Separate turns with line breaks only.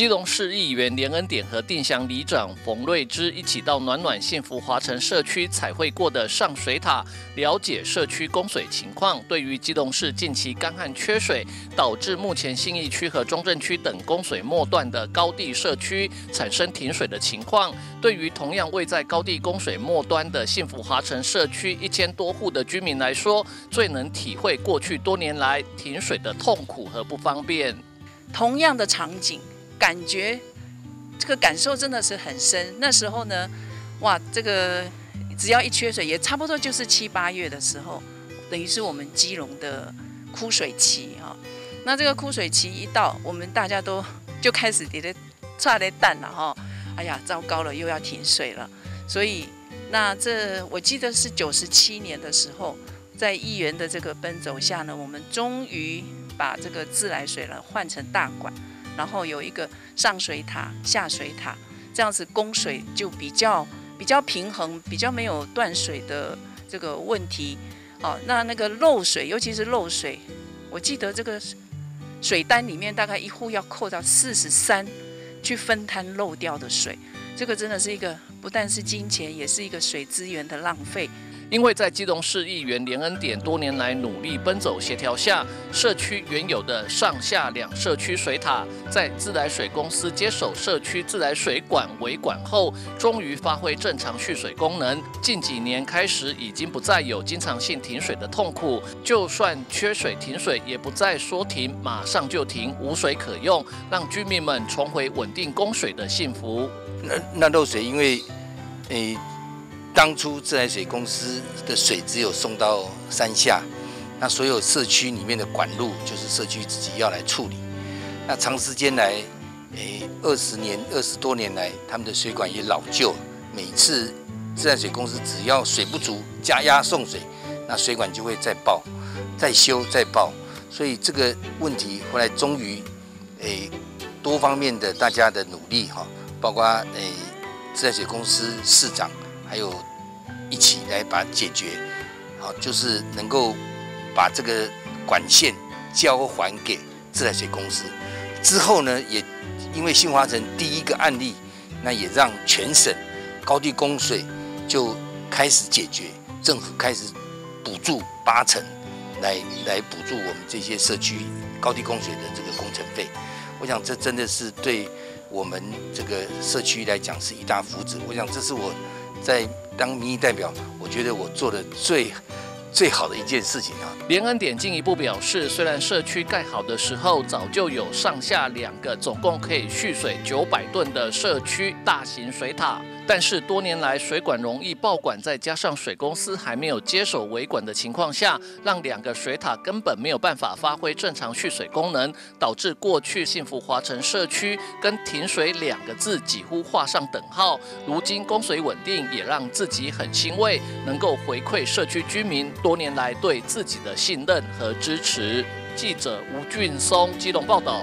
基隆市议员连恩典和定祥里长冯瑞芝一起到暖暖幸福华城社区彩绘过的上水塔，了解社区供水情况。对于基隆市近期干旱缺水，导致目前信义区和中正区等供水末段的高地社区产生停水的情况，对于同样位在高地供水末端的幸福华城社区一千多户的居民来说，最能体会过去多年来停水的痛苦和不方便。
同样的场景。感觉这个感受真的是很深。那时候呢，哇，这个只要一缺水，也差不多就是七八月的时候，等于是我们基隆的枯水期啊。那这个枯水期一到，我们大家都就开始跌的差点蛋了哈。哎呀，糟糕了，又要停水了。所以，那这我记得是九十七年的时候，在议员的这个奔走下呢，我们终于把这个自来水了换成大管。然后有一个上水塔、下水塔，这样子供水就比较比较平衡，比较没有断水的这个问题。哦，那那个漏水，尤其是漏水，我记得这个水单里面大概一户要扣到四十三，去分摊漏掉的水，这个真的是一个不但是金钱，也是一个水资源的浪费。
因为在基隆市议员连恩典多年来努力奔走协调下，社区原有的上下两社区水塔，在自来水公司接手社区自来水管维管后，终于发挥正常蓄水功能。近几年开始，已经不再有经常性停水的痛苦，就算缺水停水，也不再说停马上就停，无水可用，让居民们重回稳定供水的幸福。
那那漏水，因为诶。当初自来水公司的水只有送到山下，那所有社区里面的管路就是社区自己要来处理。那长时间来，诶，二十年、二十多年来，他们的水管也老旧，每次自来水公司只要水不足，加压送水，那水管就会再爆、再修、再爆。所以这个问题后来终于，诶，多方面的大家的努力哈，包括诶自来水公司市长。还有一起来把解决，好，就是能够把这个管线交还给自来水公司。之后呢，也因为新华城第一个案例，那也让全省高地供水就开始解决，政府开始补助八成，来来补助我们这些社区高地供水的这个工程费。我想这真的是对我们这个社区来讲是一大福祉。我想这是我。在当民意代表，我觉得我做的最最好的一件事情啊。
连恩典进一步表示，虽然社区盖好的时候早就有上下两个总共可以蓄水九百吨的社区大型水塔。但是多年来水管容易爆管，再加上水公司还没有接手维管的情况下，让两个水塔根本没有办法发挥正常蓄水功能，导致过去幸福华城社区跟停水两个字几乎画上等号。如今供水稳定，也让自己很欣慰，能够回馈社区居民多年来对自己的信任和支持。记者吴俊松机动报道。